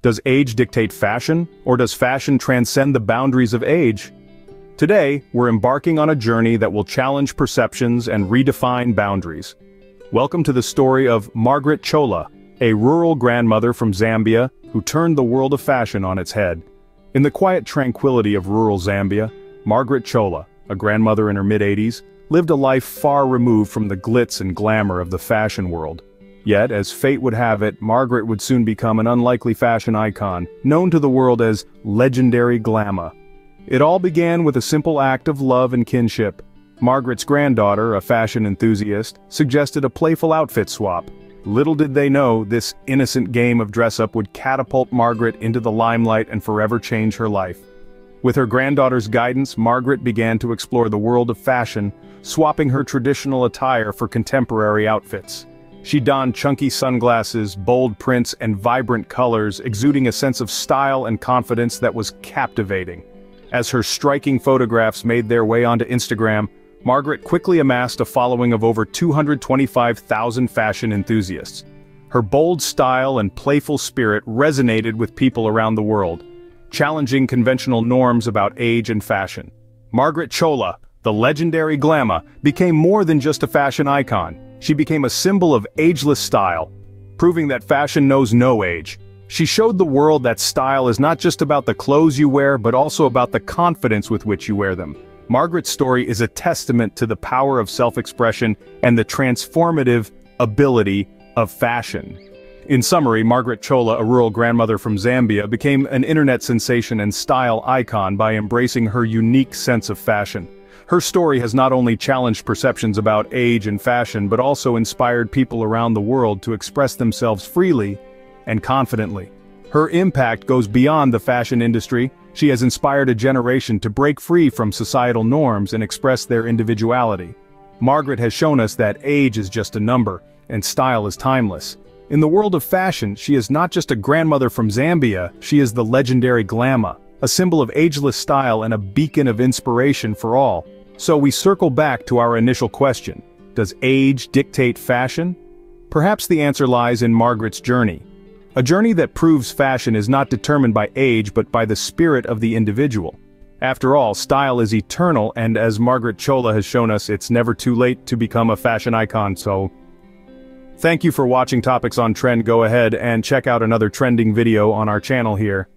Does age dictate fashion, or does fashion transcend the boundaries of age? Today, we're embarking on a journey that will challenge perceptions and redefine boundaries. Welcome to the story of Margaret Chola, a rural grandmother from Zambia who turned the world of fashion on its head. In the quiet tranquility of rural Zambia, Margaret Chola, a grandmother in her mid-80s, lived a life far removed from the glitz and glamour of the fashion world. Yet, as fate would have it, Margaret would soon become an unlikely fashion icon, known to the world as Legendary Glamma. It all began with a simple act of love and kinship. Margaret's granddaughter, a fashion enthusiast, suggested a playful outfit swap. Little did they know this innocent game of dress-up would catapult Margaret into the limelight and forever change her life. With her granddaughter's guidance, Margaret began to explore the world of fashion, swapping her traditional attire for contemporary outfits. She donned chunky sunglasses, bold prints, and vibrant colors, exuding a sense of style and confidence that was captivating. As her striking photographs made their way onto Instagram, Margaret quickly amassed a following of over 225,000 fashion enthusiasts. Her bold style and playful spirit resonated with people around the world, challenging conventional norms about age and fashion. Margaret Chola, the Legendary Glamma, became more than just a fashion icon. She became a symbol of ageless style, proving that fashion knows no age. She showed the world that style is not just about the clothes you wear but also about the confidence with which you wear them. Margaret's story is a testament to the power of self-expression and the transformative ability of fashion. In summary, Margaret Chola, a rural grandmother from Zambia, became an internet sensation and style icon by embracing her unique sense of fashion. Her story has not only challenged perceptions about age and fashion but also inspired people around the world to express themselves freely and confidently. Her impact goes beyond the fashion industry, she has inspired a generation to break free from societal norms and express their individuality. Margaret has shown us that age is just a number, and style is timeless. In the world of fashion, she is not just a grandmother from Zambia, she is the Legendary Glamma, a symbol of ageless style and a beacon of inspiration for all. So we circle back to our initial question. Does age dictate fashion? Perhaps the answer lies in Margaret's journey. A journey that proves fashion is not determined by age but by the spirit of the individual. After all, style is eternal and as Margaret Chola has shown us it's never too late to become a fashion icon so... Thank you for watching Topics on Trend go ahead and check out another trending video on our channel here.